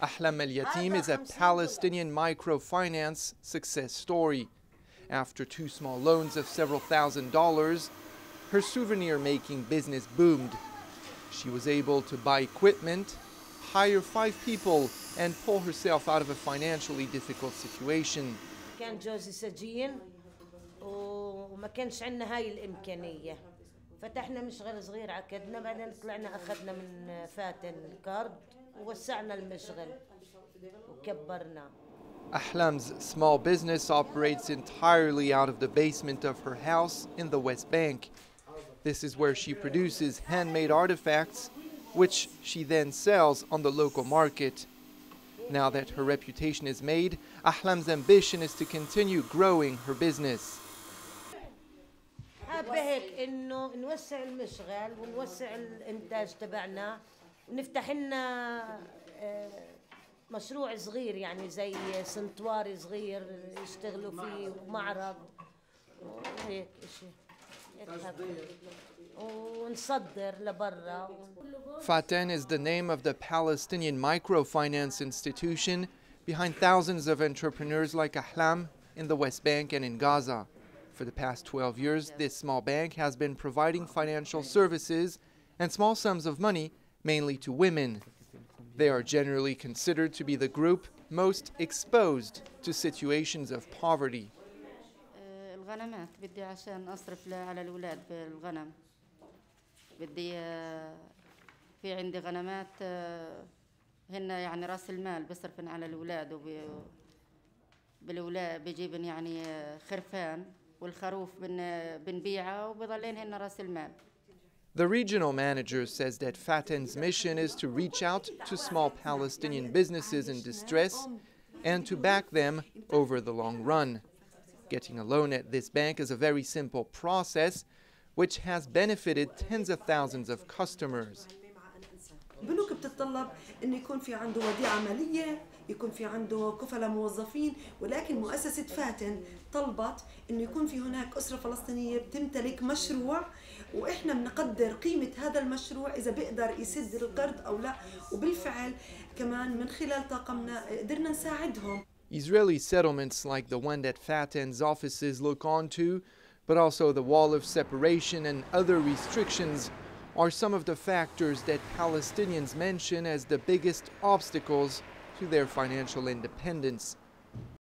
Ahlam Al Yatim is a Palestinian microfinance success story. After two small loans of several thousand dollars, her souvenir making business boomed. She was able to buy equipment, hire five people, and pull herself out of a financially difficult situation. كان جوزي سجين وما كانش عندنا هاي الإمكانية فتحنا مشغل صغير عقدنا بعدين طلعنا أخذنا من فاتن الكارد ووسعنا المشغل وكبرنا Ahlam's small business operates entirely out of the basement of her house in the West Bank. This is where she produces handmade artifacts, which she then sells on the local market. Now that her reputation is made, Ahlam's ambition is to continue growing her business. حابة هيك إنه نوسع المشغل ونوسع الإنتاج تبعنا ونفتح لنا آه، مشروع صغير يعني زي سنتواري صغير يشتغلوا فيه ومعرض وهيك لبرا Faten is the name of the Palestinian microfinance institution behind thousands of entrepreneurs like Ahlam in the West Bank and in Gaza. For the past 12 years, this small bank has been providing financial services and small sums of money mainly to women. They are generally considered to be the group most exposed to situations of poverty. آه، الغنمات بدي عشان أصرف ل- على الأولاد بالغنم بدي آه، في عندي غنمات آه، هن يعني رأس المال بصرفن على الأولاد وب بالأولاد بجيبن يعني آه، خرفان والخروف بن بنبيعها وبضلين هن رأس المال The regional manager says that Faten's mission is to reach out to small Palestinian businesses in distress and to back them over the long run. Getting a loan at this bank is a very simple process which has benefited tens of thousands of customers. يكون في عنده كفلاء موظفين ولكن مؤسسة فاتن طلبت إنه يكون في هناك أسرة فلسطينية بتمتلك مشروع وإحنا بنقدر قيمة هذا المشروع إذا بيقدر يسد القرض أو لا. وبالفعل كمان من خلال طاقمنا قدرنا نساعدهم. Israeli settlements like the one that Faten's offices look onto, but also the wall of separation and other restrictions, are some of the factors that Palestinians mention as the biggest obstacles to their financial independence.